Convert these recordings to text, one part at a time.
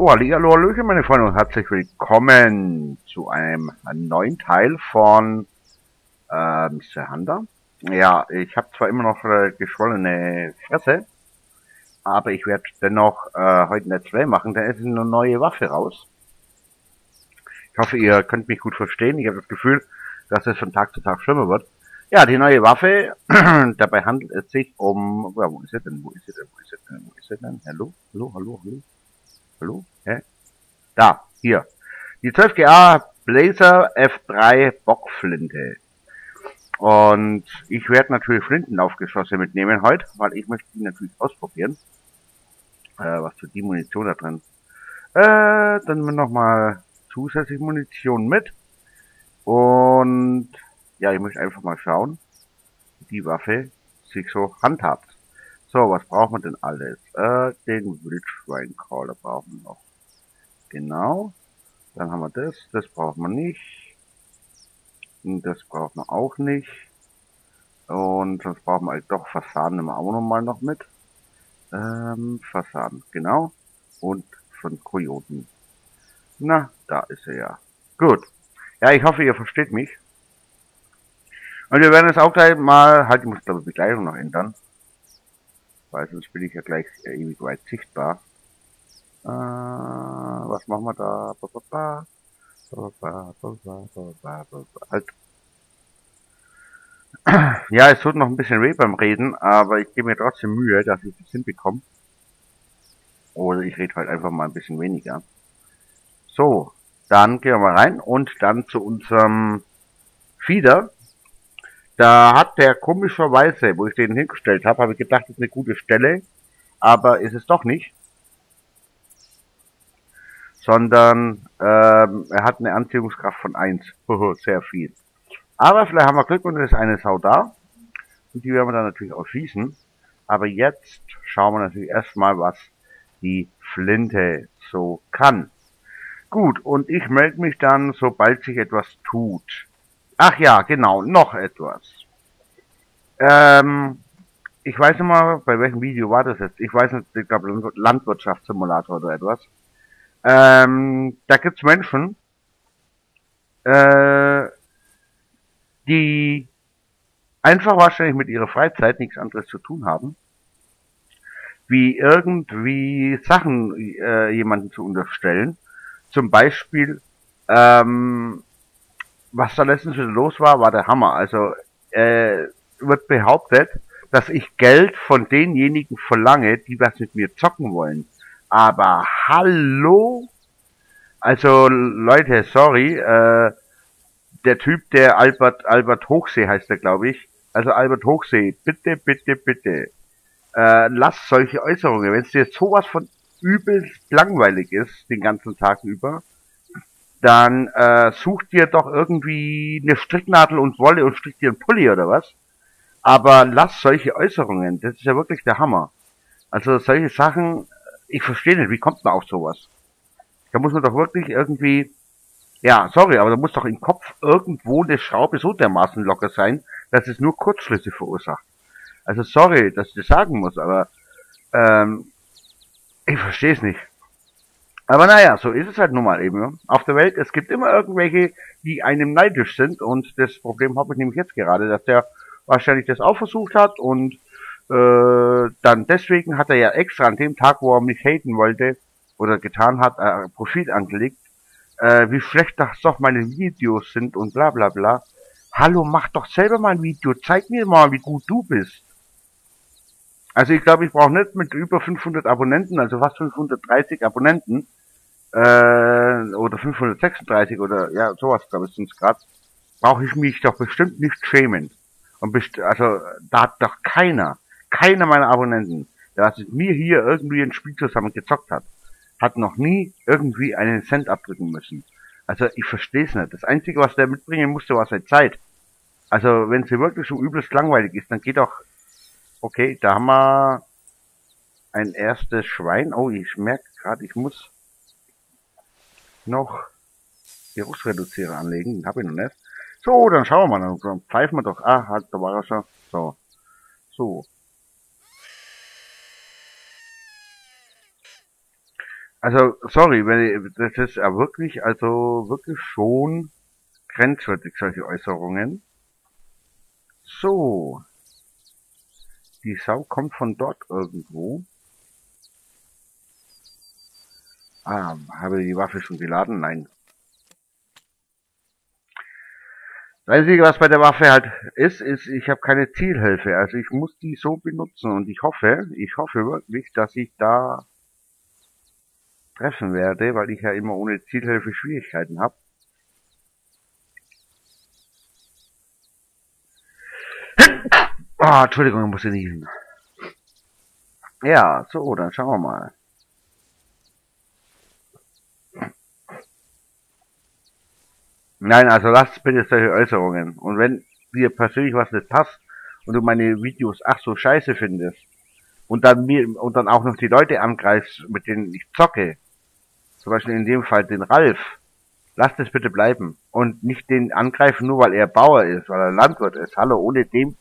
So, hallo, hallöchen meine Freunde und herzlich willkommen zu einem neuen Teil von äh, Mr. Hunter. Ja, ich habe zwar immer noch äh, geschwollene Fresse, aber ich werde dennoch äh, heute ein Let's Play machen, da ist eine neue Waffe raus. Ich hoffe, ihr könnt mich gut verstehen. Ich habe das Gefühl, dass es von Tag zu Tag schlimmer wird. Ja, die neue Waffe, dabei handelt es sich um, ja, wo ist sie denn, wo ist sie denn, wo ist sie denn, wo ist sie denn, hallo, hallo, hallo, hallo, Hallo? Hä? Da, hier. Die 12GA Blazer F3 Bockflinte. Und ich werde natürlich Flintenaufgeschosse mitnehmen heute, weil ich möchte die natürlich ausprobieren. Äh, was für die Munition da drin. Äh, dann nochmal zusätzlich Munition mit. Und ja, ich möchte einfach mal schauen, wie die Waffe sich so handhabt. So, was brauchen wir denn alles? Äh, den Wildschweincaller brauchen wir noch. Genau. Dann haben wir das. Das brauchen wir nicht. Und das brauchen wir auch nicht. Und sonst brauchen wir halt doch Fassaden nehmen wir auch nochmal noch mit. Ähm, Fassaden, genau. Und von Kojoten. Na, da ist er ja. Gut. Ja, ich hoffe, ihr versteht mich. Und wir werden es auch gleich mal, halt, ich muss glaube ich die Begleitung noch ändern weil sonst bin ich ja gleich äh, ewig weit sichtbar. Äh, was machen wir da? Ba, ba, ba. Halt. Ja, es tut noch ein bisschen weh beim Reden, aber ich gebe mir trotzdem Mühe, dass ich das hinbekomme. Oder ich rede halt einfach mal ein bisschen weniger. So, dann gehen wir mal rein und dann zu unserem Fieder. Da hat der komischerweise, wo ich den hingestellt habe, habe ich gedacht, das ist eine gute Stelle, aber ist es doch nicht. Sondern ähm, er hat eine Anziehungskraft von 1. Sehr viel. Aber vielleicht haben wir Glück und es ist eine Sau da. Und die werden wir dann natürlich auch schießen. Aber jetzt schauen wir natürlich erstmal, was die Flinte so kann. Gut, und ich melde mich dann, sobald sich etwas tut. Ach ja, genau, noch etwas. Ähm, ich weiß nicht mal, bei welchem Video war das jetzt? Ich weiß nicht, ich glaube Landwirtschaftssimulator oder etwas. Ähm, da gibt's Menschen, äh, die einfach wahrscheinlich mit ihrer Freizeit nichts anderes zu tun haben, wie irgendwie Sachen äh, jemanden zu unterstellen. Zum Beispiel, ähm, was da letztens wieder los war, war der Hammer. Also äh, wird behauptet, dass ich Geld von denjenigen verlange, die was mit mir zocken wollen. Aber hallo? Also Leute, sorry, äh, der Typ, der Albert Albert Hochsee heißt er, glaube ich. Also Albert Hochsee, bitte, bitte, bitte, äh, lass solche Äußerungen. Wenn es dir sowas von übelst langweilig ist, den ganzen Tag über, dann äh, such dir doch irgendwie eine Stricknadel und Wolle und strick dir einen Pulli oder was. Aber lass solche Äußerungen, das ist ja wirklich der Hammer. Also solche Sachen, ich verstehe nicht, wie kommt man auf sowas? Da muss man doch wirklich irgendwie, ja, sorry, aber da muss doch im Kopf irgendwo eine Schraube so dermaßen locker sein, dass es nur Kurzschlüsse verursacht. Also sorry, dass ich das sagen muss, aber ähm, ich verstehe es nicht. Aber naja, so ist es halt nun mal eben. Auf der Welt, es gibt immer irgendwelche, die einem neidisch sind und das Problem habe ich nämlich jetzt gerade, dass der wahrscheinlich das auch versucht hat und äh, dann deswegen hat er ja extra an dem Tag, wo er mich haten wollte oder getan hat, äh, Profil angelegt, äh, wie schlecht das doch meine Videos sind und bla bla bla. Hallo, mach doch selber mal ein Video, zeig mir mal, wie gut du bist. Also ich glaube, ich brauche nicht mit über 500 Abonnenten, also fast 530 Abonnenten, äh, oder 536 oder ja, sowas glaube ich sind es gerade, brauche ich mich doch bestimmt nicht schämen. Und best also da hat doch keiner, keiner meiner Abonnenten, der mit mir hier irgendwie ein Spiel zusammen gezockt hat, hat noch nie irgendwie einen Cent abdrücken müssen. Also ich verstehe es nicht. Das Einzige, was der mitbringen musste, war seine Zeit. Also wenn sie wirklich so übelst langweilig ist, dann geht doch... Okay, da haben wir ein erstes Schwein. Oh, ich merke gerade, ich muss noch Geruchsreduzierer anlegen. Den habe ich noch nicht. So, dann schauen wir mal. Dann pfeifen wir doch. Ah, halt, da war er schon. So. So. Also, sorry, wenn ich, das ist ja wirklich, also wirklich schon grenzwertig, solche Äußerungen. So. Die Sau kommt von dort irgendwo. Ah, habe die Waffe schon geladen? Nein. Das Einzige, was bei der Waffe halt ist, ist, ich habe keine Zielhilfe. Also ich muss die so benutzen und ich hoffe, ich hoffe wirklich, dass ich da treffen werde, weil ich ja immer ohne Zielhilfe Schwierigkeiten habe. Ah, oh, Entschuldigung, ich muss niesen. Ja, so, dann schauen wir mal. Nein, also lasst bitte solche Äußerungen. Und wenn dir persönlich was nicht passt und du meine Videos ach so scheiße findest und dann mir und dann auch noch die Leute angreifst, mit denen ich zocke, zum Beispiel in dem Fall den Ralf, lasst es bitte bleiben und nicht den angreifen, nur weil er Bauer ist, weil er Landwirt ist. Hallo, ohne dem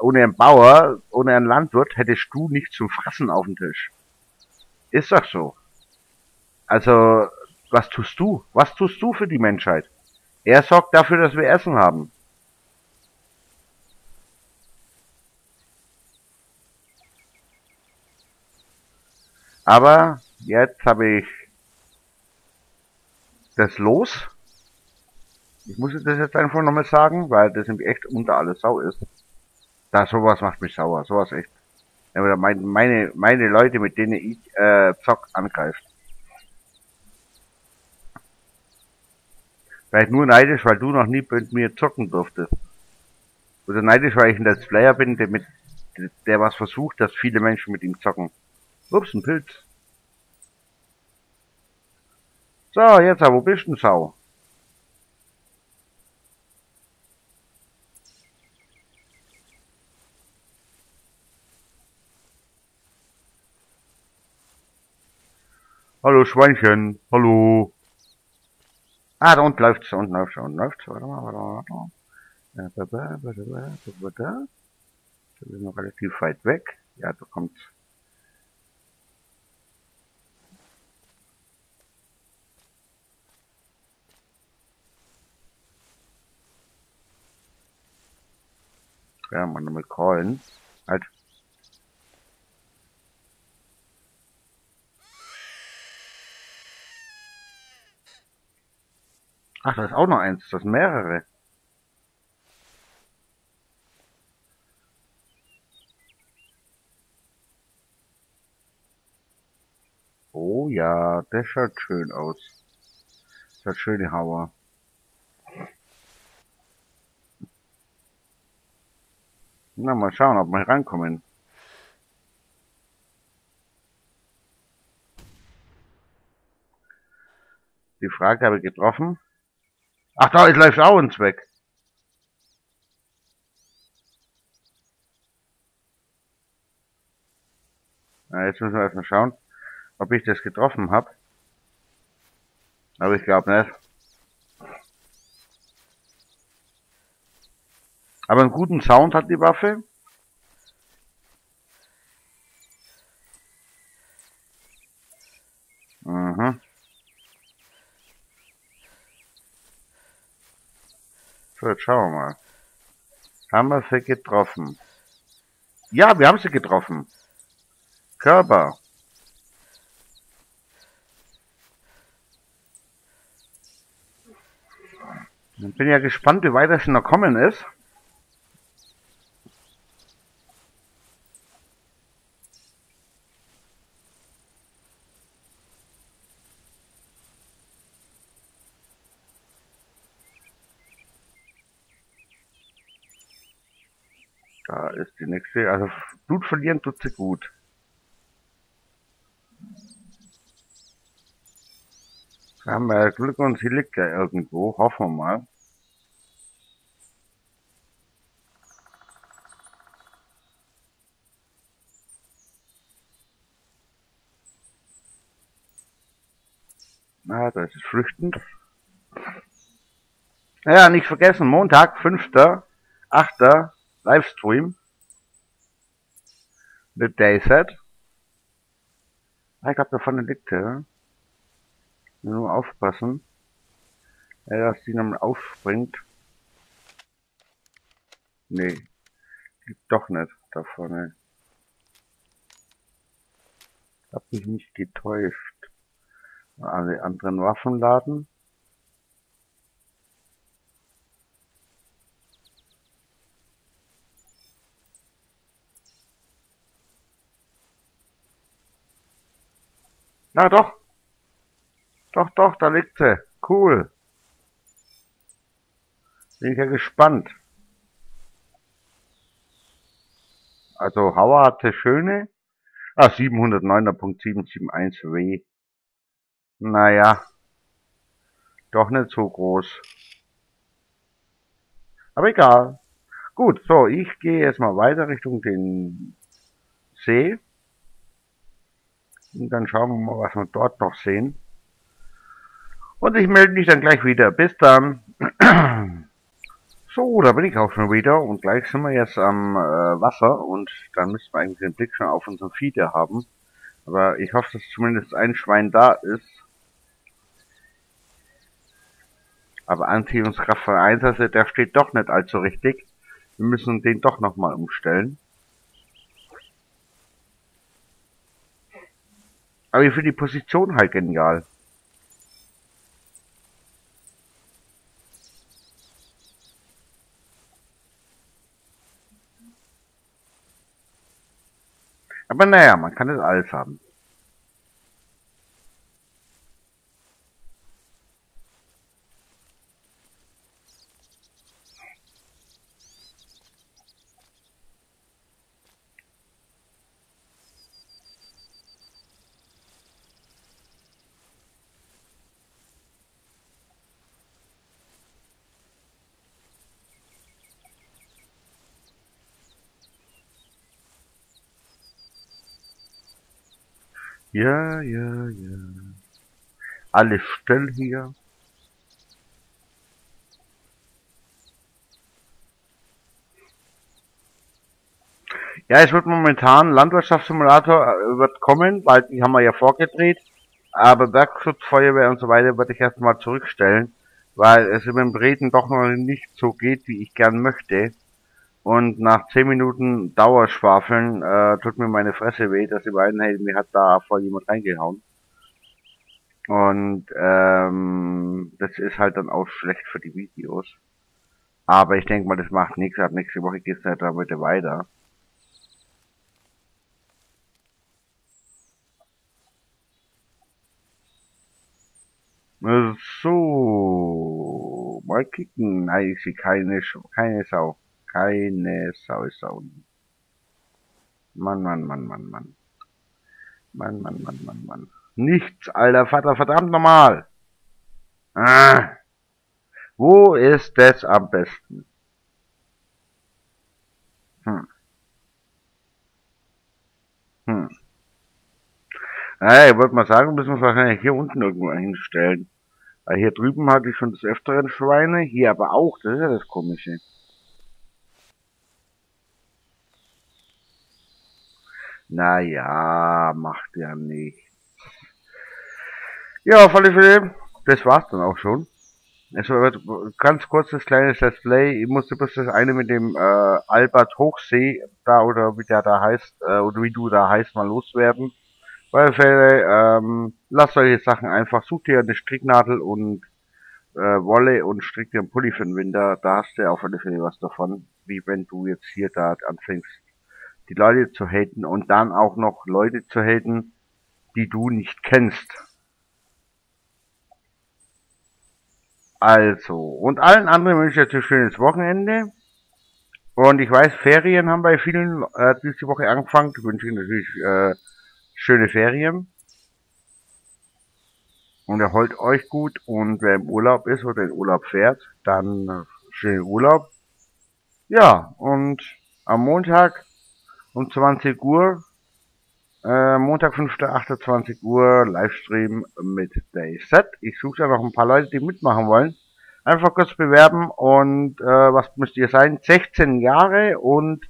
ohne einen Bauer, ohne einen Landwirt hättest du nichts zum Fressen auf dem Tisch. Ist doch so. Also, was tust du? Was tust du für die Menschheit? Er sorgt dafür, dass wir Essen haben. Aber jetzt habe ich das los. Ich muss das jetzt einfach nochmal sagen, weil das nämlich echt unter alles Sau ist. Da sowas macht mich sauer, sowas echt. Oder meine, meine Leute, mit denen ich äh, zock, angreift. Vielleicht nur neidisch, weil du noch nie mit mir zocken durftest. Oder neidisch, weil ich ein Let's Player bin, der mit der was versucht, dass viele Menschen mit ihm zocken. Ups, ein Pilz. So, jetzt, wo bist denn, Sau? Hallo Schweinchen, hallo. Ah, da unten läuft's, da unten läuft's, da unten läuft's. Warte mal, warte mal, warte mal. Das ist noch relativ weit weg. Ja, da kommt. Ja, man damit callen. Halt. Ach, da ist auch noch eins. Das sind mehrere. Oh ja, das schaut schön aus. Das hat schöne Hauer. Na, mal schauen, ob wir rankommen. Die Frage habe ich getroffen. Ach, da ist läuft auch ein Zweck. Na, jetzt müssen wir erstmal schauen, ob ich das getroffen habe. Aber ich glaube nicht. Aber einen guten Sound hat die Waffe. So, jetzt schauen wir mal. Haben wir sie getroffen? Ja, wir haben sie getroffen. Körper. Ich bin ja gespannt, wie weit das noch kommen ist. Ist die nächste. Also Blut verlieren tut sie gut. Da haben wir Glück und sie liegt ja irgendwo. Hoffen wir mal. Na, da ist es flüchtend. Naja, nicht vergessen, Montag, 5.8. Livestream mit Dayset. Ah, ich glaube, da vorne liegt er. Nur aufpassen, ja, dass die nochmal aufspringt. Nee, gibt doch nicht da vorne. Hab mich nicht getäuscht. Alle anderen Waffen laden. Na doch. Doch, doch, da liegt sie. Cool. Bin ich ja gespannt. Also Hauer hatte schöne. Ah, 709.771W. Naja. Doch nicht so groß. Aber egal. Gut, so, ich gehe jetzt mal weiter Richtung den See. Und dann schauen wir mal, was wir dort noch sehen. Und ich melde mich dann gleich wieder. Bis dann. So, da bin ich auch schon wieder und gleich sind wir jetzt am äh, Wasser und dann müssten wir eigentlich den Blick schon auf unseren Fieder haben. Aber ich hoffe, dass zumindest ein Schwein da ist. Aber Anziehungskraft von Einsatz, der steht doch nicht allzu richtig. Wir müssen den doch nochmal umstellen. Aber ich finde die Position halt genial. Aber naja, man kann es alles haben. Ja, ja, ja. Alles still hier. Ja, es wird momentan Landwirtschaftssimulator äh, wird kommen, weil die haben wir ja vorgedreht. Aber Bergschutz, Feuerwehr und so weiter würde ich erstmal zurückstellen, weil es mit dem Reden doch noch nicht so geht, wie ich gern möchte. Und nach 10 Minuten Dauerschwafeln äh, tut mir meine Fresse weh, dass die beiden, hey, mir hat da voll jemand reingehauen. Und ähm, das ist halt dann auch schlecht für die Videos. Aber ich denke mal, das macht nichts. Ab nächste Woche geht's halt damit weiter. So, mal kicken. Nein, ich sehe keine, keine Sau. Keine Sau ist Sau. Mann, Mann, Mann, Mann, Mann. Mann, Mann, Mann, Mann, Mann. Nichts, alter Vater, verdammt nochmal. Ah. Wo ist das am besten? Hm. Hm. Naja, ich wollte mal sagen, müssen wir es wahrscheinlich hier unten irgendwo hinstellen. Weil hier drüben hatte ich schon des Öfteren Schweine, hier aber auch, das ist ja das Komische. Naja, macht ja nichts. Ja, auf alle Fälle, das war's dann auch schon. Es wird ganz kurzes kleines Let's Play. Ich musste bloß das eine mit dem äh, Albert Hochsee da oder wie der da heißt, äh, oder wie du da heißt, mal loswerden. Alle Fälle, ähm, lasst solche Sachen einfach, sucht dir eine Stricknadel und äh, Wolle und strickt dir einen Pulli für den Winter. Da hast du auf alle Fälle was davon, wie wenn du jetzt hier da anfängst die Leute zu haten und dann auch noch Leute zu haten, die du nicht kennst. Also, und allen anderen wünsche ich jetzt ein schönes Wochenende. Und ich weiß, Ferien haben bei vielen äh, diese Woche angefangen. Ich wünsche Ihnen natürlich äh, schöne Ferien. Und erholt euch gut. Und wer im Urlaub ist oder in Urlaub fährt, dann äh, schönen Urlaub. Ja, und am Montag um 20 Uhr. Äh, Montag 5.28 Uhr Livestream mit Dayset. Ich suche da noch ein paar Leute, die mitmachen wollen. Einfach kurz bewerben und äh, was müsst ihr sein? 16 Jahre und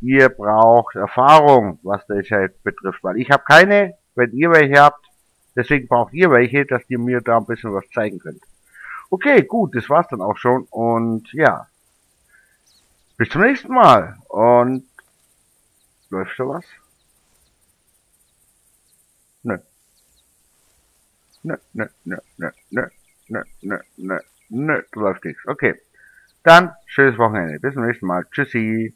ihr braucht Erfahrung, was Dayset betrifft. Weil ich habe keine. Wenn ihr welche habt, Deswegen braucht ihr welche, dass ihr mir da ein bisschen was zeigen könnt. Okay, gut, das war's dann auch schon. Und ja, bis zum nächsten Mal. Und läuft schon was? Nö. Nö, nö, nö, nö, nö, nö, nö, nö, nö, läuft nichts. Okay. Dann schönes Wochenende. Bis zum nächsten Mal. Tschüssi.